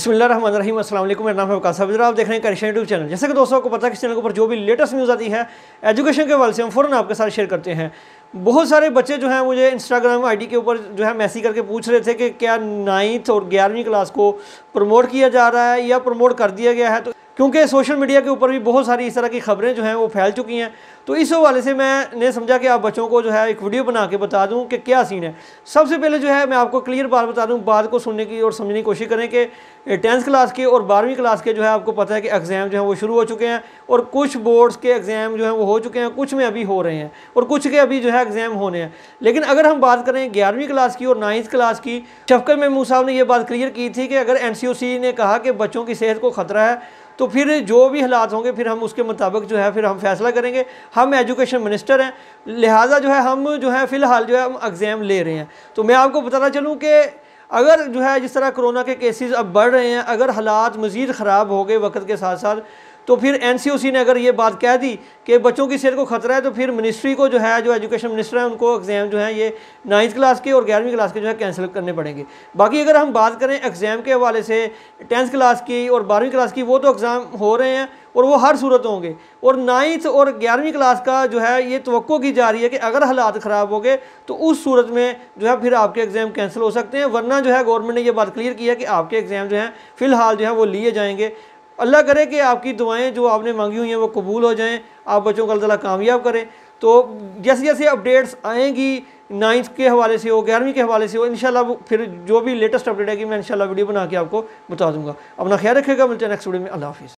बसमिल्लाम मेरा नाम है वकास आप देख रहे हैं करिशन यूट्यूब चैनल। जैसे कि दोस्तों को पता है कि चैनल के ऊपर जो भी लेटेस्ट न्यूज़ आती है, एजुकेशन के वाले से हम फ़ौरन आपके साथ शेयर करते हैं। बहुत सारे बच्चे जो हैं, मुझे इंस्टाग्राम आईडी के ऊपर जो है, मैसेज करके पूछ रहे थे कि क्या नाइन्थ और ग्यारहवीं क्लास को प्रमोट किया जा रहा है या प्रमोट कर दिया गया है तो क्योंकि सोशल मीडिया के ऊपर भी बहुत सारी इस तरह की खबरें जो हैं वो फैल चुकी हैं। तो इस हवाले से मैंने समझा कि आप बच्चों को जो है एक वीडियो बना के बता दूँ कि क्या सीन है। सबसे पहले जो है मैं आपको क्लियर बात बता दूँ, बात को सुनने की और समझने की कोशिश करें कि टेंथ क्लास के और बारहवीं क्लास के जो है आपको पता है कि एग्ज़ाम जो है वो शुरू हो चुके हैं और कुछ बोर्ड्स के एग्ज़ाम जो हैं वो हो चुके हैं, कुछ में अभी हो रहे हैं और कुछ के अभी जो है एग्ज़ाम होने हैं। लेकिन अगर हम बात करें ग्यारहवीं क्लास की और नाइन्थ क्लास की शफकर महमूद साहब ने यह बात क्लियर की थी कि अगर एन ने कहा कि बच्चों की सेहत को ख़तरा है तो फिर जो भी हालात होंगे, फिर हम उसके मुताबिक जो है, फिर हम फैसला करेंगे। हम एजुकेशन मिनिस्टर हैं, लिहाजा जो है, हम जो है, फ़िलहाल जो है, हम एग्ज़ाम ले रहे हैं। तो मैं आपको बताना चलूँ कि अगर जो है, जिस तरह कोरोना के केसेस अब बढ़ रहे हैं, अगर हालात मज़ीद ख़राब हो गए वक्त के साथ साथ तो फिर एनसीओसी ने अगर ये बात कह दी कि बच्चों की सेहत को ख़तरा है तो फिर मिनिस्ट्री को जो है, जो एजुकेशन मिनिस्टर है, उनको एग्ज़ाम जो है, ये नाइन्थ क्लास के और ग्यारहवीं क्लास के जो है कैंसिल करने पड़ेंगे। बाकी अगर हम बात करें एग्ज़ाम के हवाले से टेंथ क्लास की और बारहवीं क्लास की, वो तो एग्ज़ाम हो रहे हैं और वो हर सूरत होंगे। और नाइन्थ और ग्यारहवीं क्लास का जो है, ये तो की जा रही है कि अगर हालात ख़राब हो गए तो उस सूरत में जो है, फिर आपके एग्ज़ाम कैंसिल हो सकते हैं। वरना जो है गवर्नमेंट ने ये बात क्लियर की है कि आपके एग्ज़ाम जो हैं, फ़िलहाल जो है, वो लिए जाएँगे। अल्लाह करे कि आपकी दुआएँ जो आपने मांगी हुई हैं वो कबूल हो जाएँ, आप बच्चों को अल्लाह कामयाब करें। तो जैसे जैसे अपडेट्स आएँगी, नाइन्थ के हवाले से हो, ग्यारहवीं के हवाले से हो इन फिर जो भी लेटेस्ट अपडेट आएगी, मैं इंशाल्लाह वीडियो बना के आपको बता दूँगा। अपना ख्याल रखेगा मिलते हैं नेक्स्ट वीडियो में, अल्लाह हाफिज़।